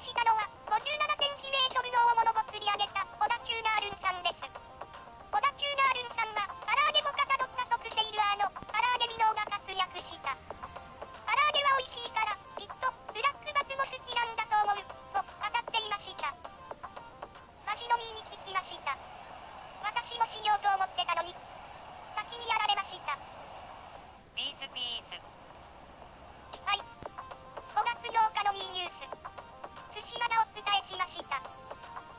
したのは、57センチメートルの大物を釣り上げた、小田急ナールンさんです。小田急ナールンさんは、唐揚げもかかどった特製ルアーの、唐揚げ技能が活躍した。唐揚げは美味しいから、きっと、ブラックバスも好きなんだと思う、と語っていました。マジのみに聞きました。私もしようと思ってたのに、先にやられました。伝えしました。